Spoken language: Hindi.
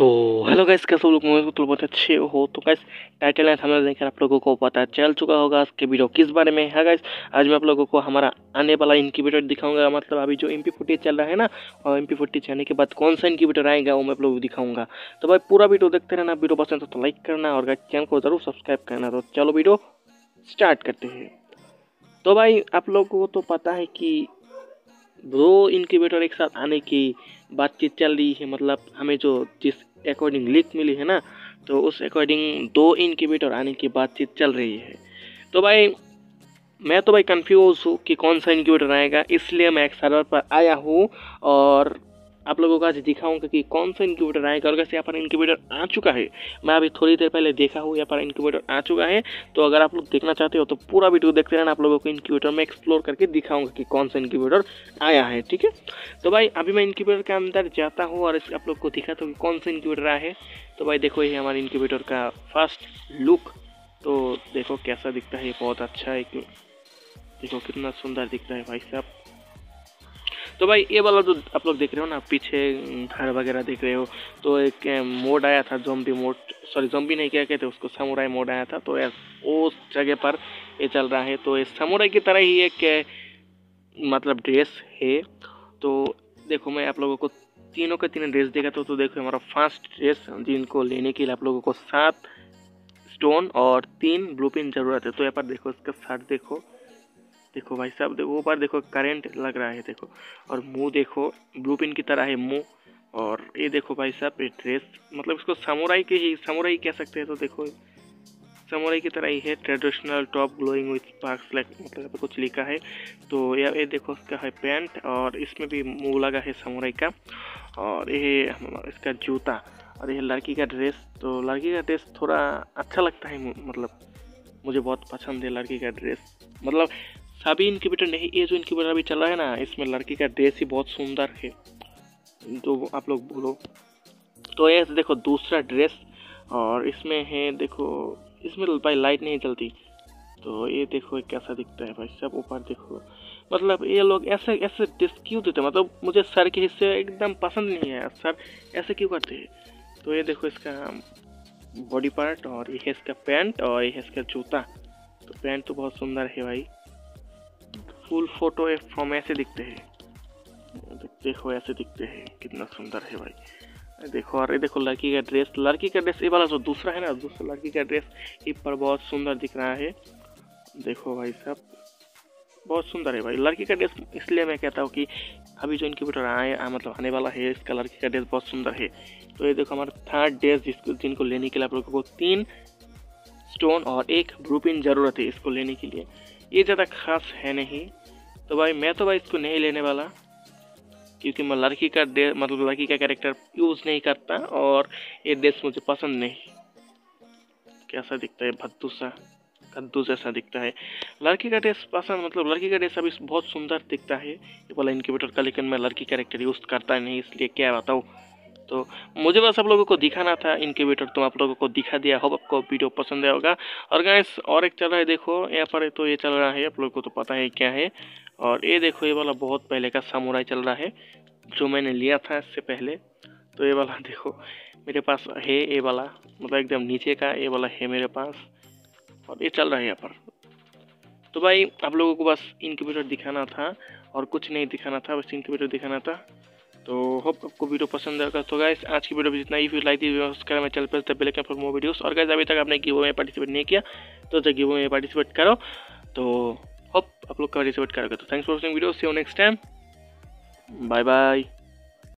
सो हेलो गाइस कैसे हो लोग? मैं तो बहुत अच्छे हो तो गाइस टाइटल है हमें देखकर आप लोगों को पता चल चुका होगा कि वीडियो किस बारे में। है गाइस आज मैं आप लोगों को हमारा आने वाला इंक्यूबेटर दिखाऊँगा मतलब अभी जो एम पी चल रहा है ना, और एम पी जाने के बाद कौन सा इंक्यूबेटर आएगा, वो मैं आप लोगों को दिखाऊँगा। तो भाई, पूरा वीडियो देखते रहना वीडियो पसंद तो लाइक करना, और गाइस चैनल को ज़रूर सब्सक्राइब करना। तो चलो वीडियो स्टार्ट करते हैं। तो भाई, आप लोगों को तो पता है कि दो इंक्यूबेटर एक साथ आने की बातचीत चल रही है मतलब हमें जो जिस अकॉर्डिंग लीक मिली है ना तो उस अकॉर्डिंग दो इनक्यूबेटर आने की बातचीत चल रही है। तो भाई, मैं तो भाई कंफ्यूज हूँ कि कौन सा इनक्यूबेटर आएगा, इसलिए मैं एक सर्वर पर आया हूँ और आप लोगों को आज दिखाऊँगा कि कौन सा इंक्यूबेटर आएगा। और कैसे यहाँ पर इंक्यूबेटर आ चुका है। मैं अभी थोड़ी देर पहले देखा हूँ, यहाँ पर इंक्यूबेटर आ चुका है। तो अगर आप लोग देखना चाहते हो तो पूरा वीडियो देखते रहना, आप लोगों को इंक्यूबेटर में एक्सप्लोर करके दिखाऊँगा कि कौन सा इंक्यूबेटर आया है, ठीक है? तो भाई, अभी मैं इंक्यूबेटर के अंदर जाता हूँ और आप लोग को दिखाता हूँ कि कौन सा इंक्यूबेटर आया है। तो भाई, देखो, ये हमारे इंक्यूबेटर का फ़र्स्ट लुक तो देखो कैसा दिखता है बहुत अच्छा है देखो कितना सुंदर दिखता है भाई साहब। तो भाई ये वाला जो आप लोग देख रहे हो ना पीछे घर वगैरह देख रहे हो। तो एक मोड आया था जोम्बी मोड सॉरी जोम्बी नहीं क्या कहते उसको समुराई मोड आया था। तो उस जगह पर ये चल रहा है। तो ये समुराई की तरह ही एक मतलब ड्रेस है। तो देखो मैं आप लोगों को तीनों के तीनों ड्रेस देखा तो, तो देखो हमारा फ़र्स्ट ड्रेस जिनको लेने के लिए आप लोगों को सात स्टोन और तीन ब्लू पिन ज़रूरत है। तो यहाँ पर देखो इसका शर्ट देखो। देखो भाई साहब देखो ऊपर देखो करंट लग रहा है देखो। और मुँह देखो ब्लू पिन की तरह है मुँह। और ये देखो भाई साहब ये ड्रेस मतलब इसको समुराई के ही समुराई कह सकते हैं तो देखो। समुराई की तरह ही है traditional top glowing with sparks like मतलब कुछ लिखा है। तो ये ये देखो इसका है पैंट और इसमें भी मुँह लगा है समुराई का। और ये इसका जूता। और ये लड़की का ड्रेस तो लड़की का ड्रेस थोड़ा अच्छा लगता है मतलब मुझे बहुत पसंद है लड़की का ड्रेस मतलब सभी इनक्यूबेटर नहीं, ये जो इनक्यूबेटर अभी चल रहा है ना, इसमें लड़की का ड्रेस ही बहुत सुंदर है तो आप लोग बोलो। तो ये देखो, दूसरा ड्रेस और इसमें है, देखो, इसमें भाई लाइट नहीं चलती। तो ये देखो कैसा दिखता है भाई, सब ऊपर देखो। मतलब ये लोग ऐसे ऐसे ड्रेस क्यों देते मतलब मुझे सर के हिस्से एकदम पसंद नहीं है, सर ऐसे क्यों करते हैं? तो ये देखो इसका बॉडी पार्ट और ये है इसका पैंट और ये है इसका जूता। तो पैंट तो बहुत सुंदर है भाई। फुल फ़ोटो फ्रॉम ऐसे दिखते हैं। देखो, ऐसे दिखते हैं। कितना सुंदर है भाई। देखो, अरे देखो, लड़की का ड्रेस लड़की का ड्रेस ये वाला जो दूसरा है ना, दूसरा लड़की का ड्रेस ये पर बहुत सुंदर दिख रहा है। देखो भाई साहब, बहुत सुंदर है भाई। लड़की का ड्रेस इसलिए मैं कहता हूँ कि अभी जो इनक्यूबेटर आए मतलब आने वाला है, इसका लड़की का ड्रेस बहुत सुंदर है। तो ये देखो, हमारा थर्ड ड्रेस जिसको, जिनको लेने के लिए आप लोगों को तीन स्टोन और एक ब्रूपिन ज़रूरत है इसको लेने के लिए। ये ज़्यादा खास है नहीं। तो भाई, मैं तो भाई इसको नहीं लेने वाला, क्योंकि मैं लड़की का मतलब लड़की का कैरेक्टर यूज़ नहीं करता और ये ड्रेस मुझे पसंद नहीं। कैसा दिखता है, भद्दू सा, कद्दू जैसा दिखता है। लड़की का ड्रेस पसंद मतलब लड़की का ड्रेस अभी बहुत सुंदर दिखता है। ये वाला इनक्यूबेटर का लेकिन मैं लड़की कैरेक्टर यूज़ करता नहीं, इसलिए क्या बताऊँ। तो मुझे बस आप लोगों को दिखाना था इनक्यूबेटर तो आप लोगों को दिखा दिया हो आपको वीडियो पसंद आया होगा। और गैस और एक चल रहा है, देखो, यहाँ पर तो ये चल रहा है, आप लोगों को तो पता है क्या है। और ये देखो, ये वाला बहुत पहले का सामुराई चल रहा है, जो मैंने लिया था इससे पहले। तो ये वाला देखो, मेरे पास है ये वाला मतलब एकदम नीचे का ये वाला है मेरे पास। और ये चल रहा है यहाँ पर। तो भाई, आप लोगों को बस इनक्यूबेटर दिखाना था, और कुछ नहीं दिखाना था, बस इनक्यूबेटर दिखाना था। तो होप आपको वीडियो पसंद आएगा तो गाइस आज की वीडियो में जितना ही लाइक दी मैं चल पर, तब लेकिन फॉर मोर वीडियोस और गाइस अभी तक आपने गिवो में पार्टिसिपेट नहीं किया तो जब गिवो में पार्टिसिपेट करो। तो होप आप लोग का पार्टिसिपेट करोगे। तो thanks for watching video see you next time bye bye